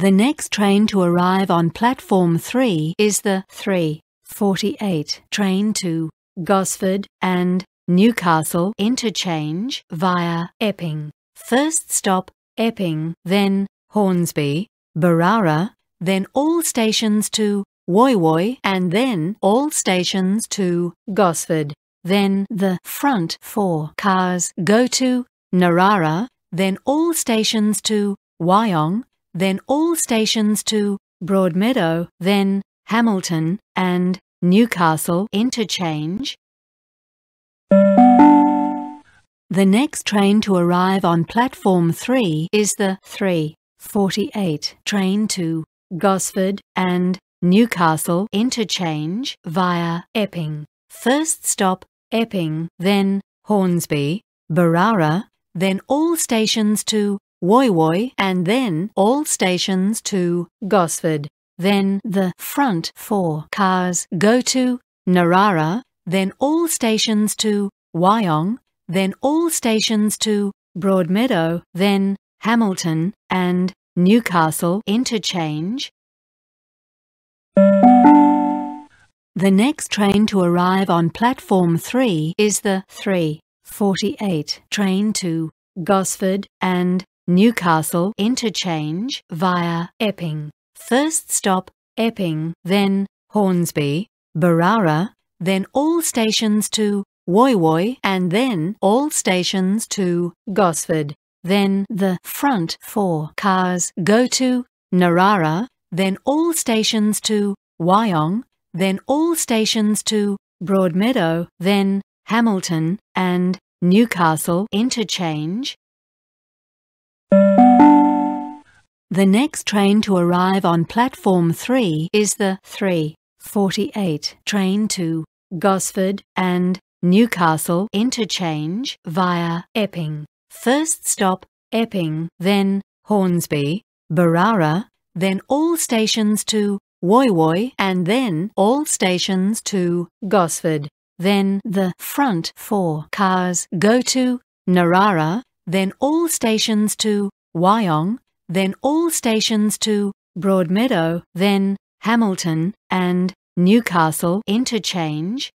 The next train to arrive on platform 3 is the 348 train to Gosford and Newcastle interchange via Epping. First stop Epping, then Hornsby, Berowra, then all stations to Woy Woy and then all stations to Gosford. Then the front four cars go to Narara, then all stations to Wyong, then all stations to Broadmeadow, then Hamilton and Newcastle interchange. The next train to arrive on platform 3 is the 348 train to Gosford and Newcastle interchange via Epping. First stop Epping, then Hornsby, Berowra, then all stations to Woy Woy and then all stations to Gosford. Then the front four cars go to Narara, then all stations to Wyong, then all stations to Broadmeadow, then Hamilton and Newcastle interchange. The next train to arrive on platform 3 is the 348 train to Gosford and Newcastle interchange via Epping. First stop Epping, then Hornsby, Berowra, then all stations to Woy Woy and then all stations to Gosford. Then the front four cars go to Narara, then all stations to Wyong, then all stations to Broadmeadow, then Hamilton and Newcastle interchange. The next train to arrive on platform 3 is the 348 train to Gosford and Newcastle interchange via Epping. First stop Epping, then Hornsby, Berowra, then all stations to Woy and then all stations to Gosford. Then the front four cars go to Narara, then all stations to Wyong, then all stations to Broadmeadow, then Hamilton and Newcastle interchange.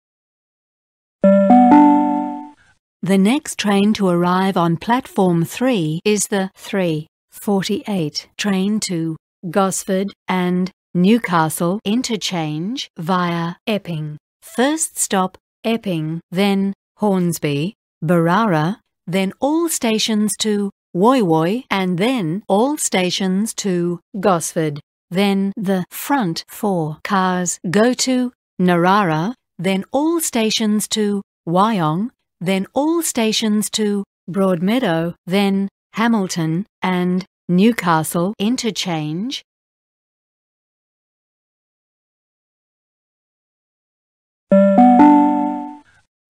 The next train to arrive on platform 3 is the 348 train to Gosford and Newcastle interchange via Epping. First stop Epping, then Hornsby, Berowra, then all stations to Woy Woy and then all stations to Gosford. Then the front four cars go to Narara, then all stations to Wyong, then all stations to Broadmeadow, then Hamilton and Newcastle interchange.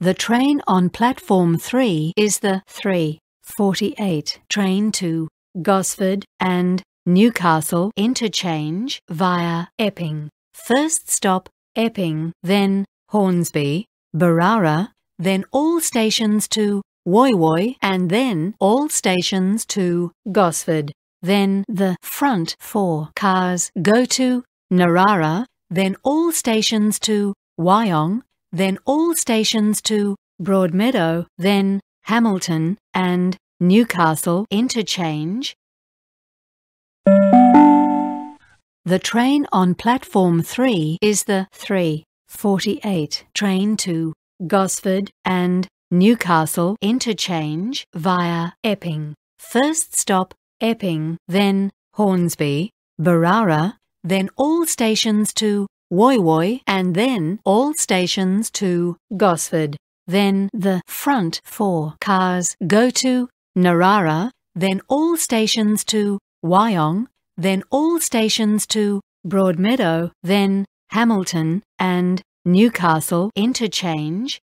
The train on platform 3 is the 348 train to Gosford and Newcastle interchange via Epping. First stop Epping, then Hornsby, Berowra, then all stations to Woy Woy and then all stations to Gosford. Then the front four cars go to Narara, then all stations to Wyong, then all stations to Broadmeadow, then Hamilton and Newcastle interchange. The train on platform 3 is the 348 train to Gosford and Newcastle interchange via Epping. First stop Epping, then Hornsby, Berowra, then all stations to Woy Woy and then all stations to Gosford. Then the front four cars go to Narara, then all stations to Wyong, then all stations to Broadmeadow, then Hamilton and Newcastle interchange.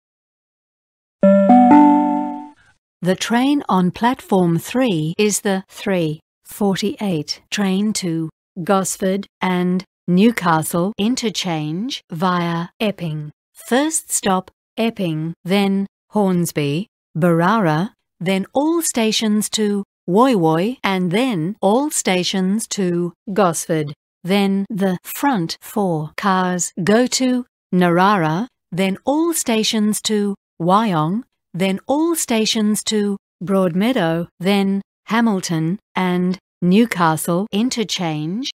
The train on platform 3 is the 348 train to Gosford and Newcastle interchange via Epping. First stop Epping, then Hornsby, Berowra, then all stations to Woy Woy and then all stations to Gosford. Then the front four cars go to Narara, then all stations to Wyong, then all stations to Broadmeadow, then Hamilton and Newcastle interchange